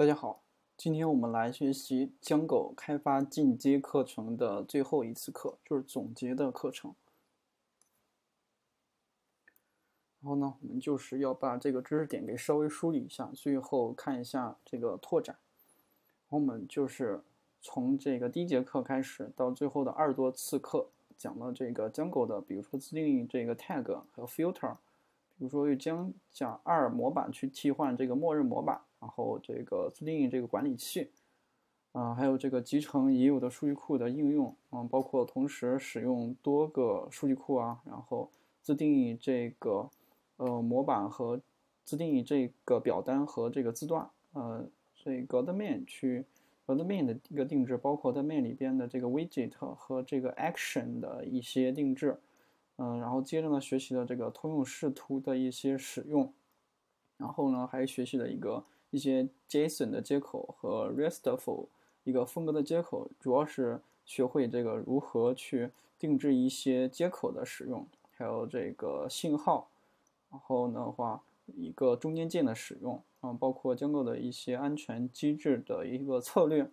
大家好，今天我们来学习江狗开发进阶课程的最后一次课，就是总结的课程。然后呢，我们就是要把这个知识点给稍微梳理一下，最后看一下这个拓展。我们就是从这个第一节课开始到最后的二十多次课，讲了这个江狗的，比如说自定义这个 tag 还有 filter，比如说用将讲二模板去替换这个默认模板，然后这个自定义这个管理器，啊，还有这个集成已有的数据库的应用，嗯，包括同时使用多个数据库啊，然后自定义这个。呃，模板和自定义这个表单和这个字段，呃，这个的面去和的面的一个定制，包括在 main 里边的这个 widget 和这个 action 的一些定制，嗯，然后接着呢，学习了这个通用视图的一些使用，然后呢，还学习了一个一些 JSON 的接口和 RESTful 一个风格的接口，主要是学会这个如何去定制一些接口的使用，还有这个信号。然后的话，一个中间件的使用，啊，包括江构的一些安全机制的一个策略，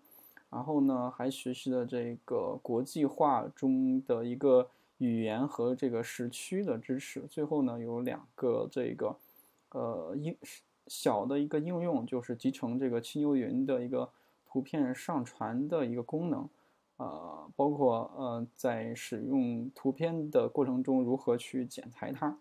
然后呢，还学习了这个国际化中的一个语言和这个时区的支持。最后呢，有两个这个，呃，应小的一个应用，就是集成这个七牛云的一个图片上传的一个功能，呃，包括呃，在使用图片的过程中如何去剪裁它。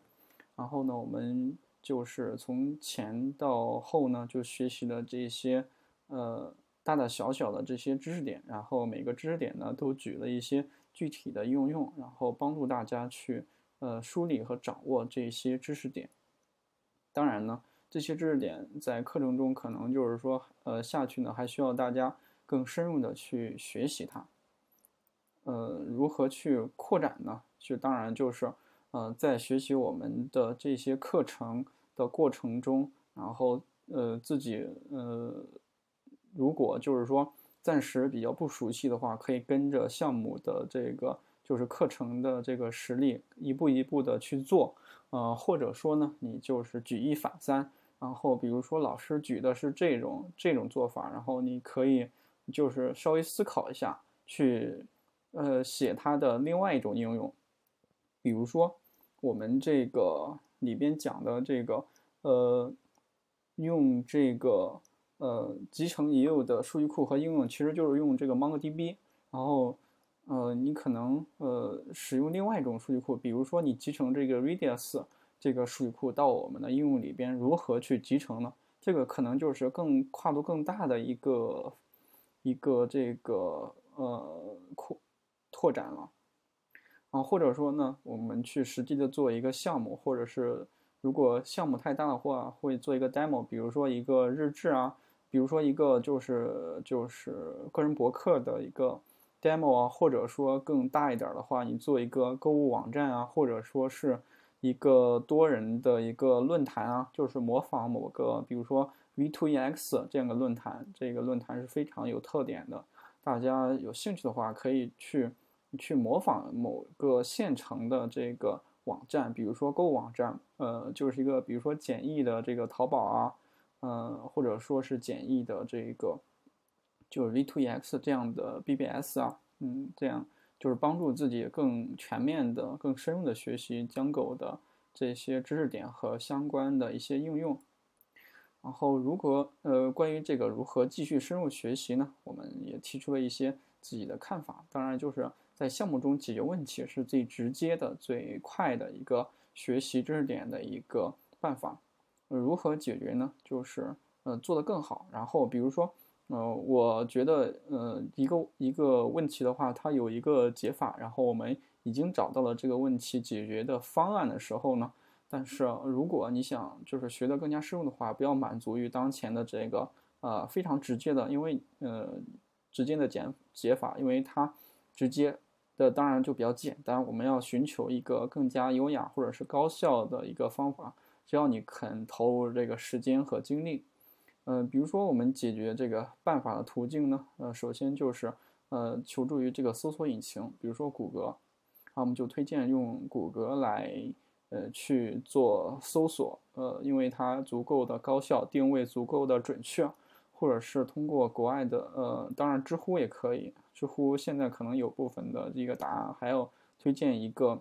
然后呢，我们就是从前到后呢，就学习了这些呃大大小小的这些知识点，然后每个知识点呢都举了一些具体的应用，然后帮助大家去呃梳理和掌握这些知识点。当然呢，这些知识点在课程中可能就是说呃下去呢，还需要大家更深入的去学习它。呃，如何去扩展呢？就当然就是。呃，在学习我们的这些课程的过程中，然后呃自己呃，如果就是说暂时比较不熟悉的话，可以跟着项目的这个就是课程的这个实例一步一步的去做，呃，或者说呢，你就是举一反三，然后比如说老师举的是这种这种做法，然后你可以就是稍微思考一下，去呃写它的另外一种应用，比如说。我们这个里边讲的这个，呃，用这个呃集成已有的数据库和应用，其实就是用这个 MongoDB。然后，呃，你可能呃使用另外一种数据库，比如说你集成这个 Redis 这个数据库到我们的应用里边，如何去集成呢？这个可能就是更跨度更大的一个一个这个呃扩拓展了。啊，或者说呢，我们去实际的做一个项目，或者是如果项目太大的话，会做一个 demo，比如说一个日志啊，比如说一个就是就是个人博客的一个 demo 啊，或者说更大一点的话，你做一个购物网站啊，或者说是一个多人的一个论坛啊，就是模仿某个，比如说 V2EX 这样的论坛，这个论坛是非常有特点的，大家有兴趣的话可以去。去模仿某个现成的这个网站，比如说购物网站，呃，就是一个比如说简易的这个淘宝啊，嗯，或者说是简易的这个就是 V2EX 这样的 BBS 啊，嗯，这样就是帮助自己更全面的、更深入的学习江狗的这些知识点和相关的一些应用。然后，如何呃，关于这个如何继续深入学习呢？我们也提出了一些自己的看法，当然就是。在项目中解决问题是最直接的、最快的一个学习知识点的一个办法。如何解决呢？就是呃做得更好。然后比如说，呃，我觉得呃一个一个问题的话，它有一个解法。然后我们已经找到了这个问题解决的方案的时候呢，但是如果你想就是学得更加深入的话，不要满足于当前的这个呃非常直接的，因为呃直接的解解法，因为它直接。的当然就比较简单，我们要寻求一个更加优雅或者是高效的一个方法。只要你肯投入这个时间和精力，嗯，比如说我们解决这个办法的途径呢，呃，首先就是呃求助于这个搜索引擎，比如说谷歌，那我们就推荐用谷歌来呃去做搜索，呃，因为它足够的高效，定位足够的准确，或者是通过国外的呃，当然知乎也可以，知乎现在可能有部分的一个答案，还有推荐一个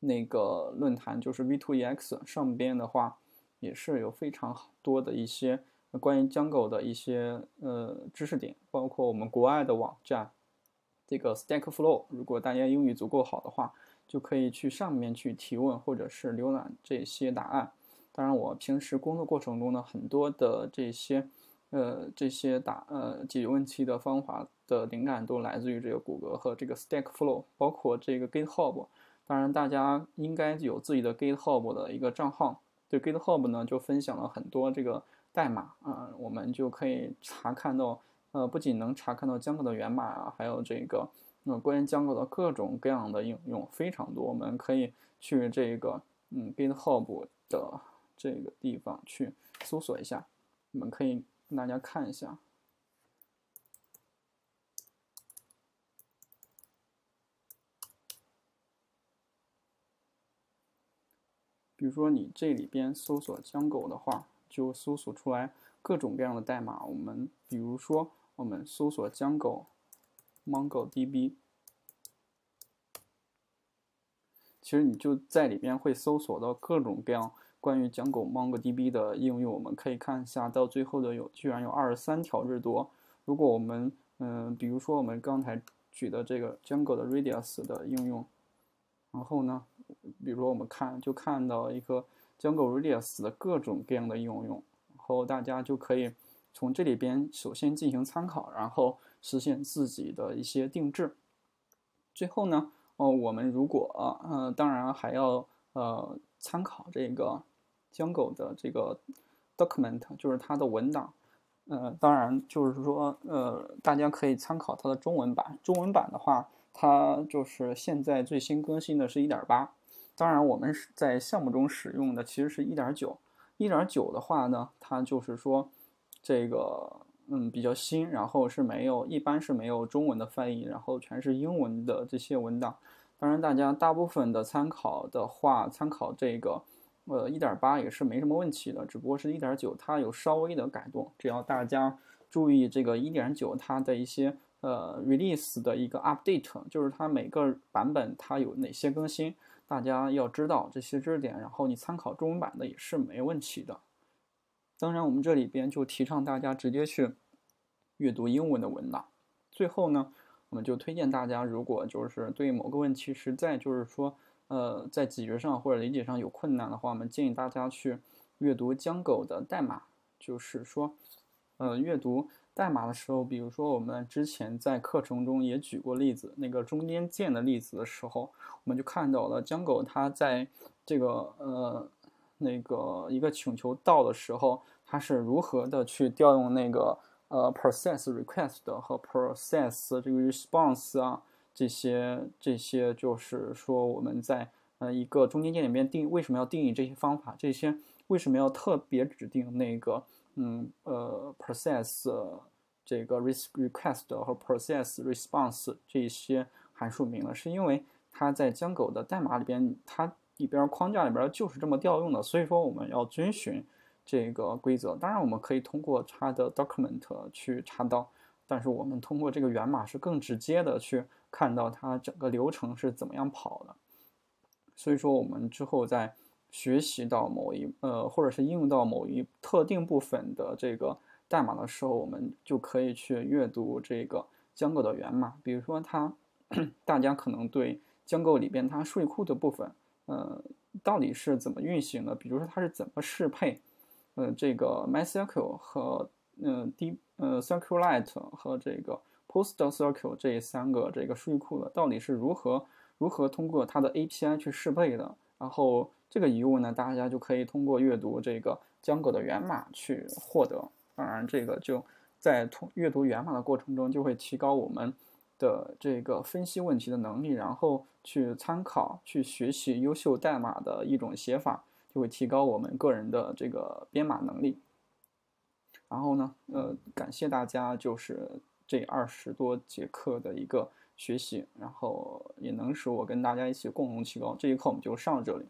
那个论坛，就是 V2EX 上边的话，也是有非常多的一些关于 Django 的一些呃知识点，包括我们国外的网站。这个 Stackflow，如果大家英语足够好的话，就可以去上面去提问，或者是浏览这些答案。当然，我平时工作过程中呢，很多的这些，呃，这些答呃解决问题的方法的灵感都来自于这个谷歌和这个 Stackflow，包括这个 GitHub。当然，大家应该有自己的 GitHub 的一个账号。对 GitHub 呢，就分享了很多这个代码啊，我们就可以查看到。呃，不仅能查看到 Django 的源码啊，还有这个呃关于 Django 的各种各样的应用非常多。我们可以去这个嗯 GitHub 的这个地方去搜索一下，我们可以跟大家看一下。比如说你这里边搜索 Django 的话，就搜索出来各种各样的代码。我们比如说。我们搜索 Django MongoDB，其实你就在里边会搜索到各种各样关于 Django MongoDB 的应用。我们可以看一下，到最后的有居然有二十三条之多。如果我们嗯，比如说我们刚才举的这个 Django 的 Redis 的应用，然后呢，比如说我们看就看到一个 Jango Redis 的各种各样的应用，然后大家就可以。从这里边首先进行参考，然后实现自己的一些定制。最后呢，哦，我们如果呃，当然还要呃参考这个 Jango 的这个 document，就是它的文档。呃，当然就是说呃，大家可以参考它的中文版。中文版的话，它就是现在最新更新的是一点八。当然，我们在项目中使用的其实是一点九。一点九的话呢，它就是说。这个嗯比较新，然后是没有，一般是没有中文的翻译，然后全是英文的这些文档。当然，大家大部分的参考的话，参考这个呃一点八也是没什么问题的，只不过是一点九它有稍微的改动。只要大家注意这个一点九它的一些呃 release 的一个 update，就是它每个版本它有哪些更新，大家要知道这些知识点，然后你参考中文版的也是没问题的。当然，我们这里边就提倡大家直接去阅读英文的文档。最后呢，我们就推荐大家，如果就是对某个问题实在就是说，呃，在解决上或者理解上有困难的话，我们建议大家去阅读 Django 的代码。就是说，呃，阅读代码的时候，比如说我们之前在课程中也举过例子，那个中间件的例子的时候，我们就看到了 Django 它在这个呃。那个一个请求到的时候，它是如何的去调用那个呃 process request 和 process 这个 response 啊，这些这些就是说我们在呃一个中间件里面定为什么要定义这些方法，这些为什么要特别指定那个嗯呃 process 这个 request 和 process response 这些函数名呢？是因为它在 Django 的代码里边它。里边框架里边就是这么调用的，所以说我们要遵循这个规则。当然，我们可以通过它的 document 去查到，但是我们通过这个源码是更直接的去看到它整个流程是怎么样跑的。所以说，我们之后在学习到某一呃，或者是应用到某一特定部分的这个代码的时候，我们就可以去阅读这个 Django 的源码。比如说，它大家可能对 Django 里边它数据库的部分。呃，到底是怎么运行的？比如说它是怎么适配，呃，这个 MySQL 和呃 D 呃 SQLite 和这个 PostgreSQL 这三个这个数据库的，到底是如何如何通过它的 API 去适配的？然后这个遗物呢，大家就可以通过阅读这个江哥的源码去获得。当然，这个就在通阅读源码的过程中，就会提高我们。的这个分析问题的能力，然后去参考、去学习优秀代码的一种写法，就会提高我们个人的这个编码能力。然后呢，呃，感谢大家，就是这二十多节课的一个学习，然后也能使我跟大家一起共同提高。这一课我们就上到这里。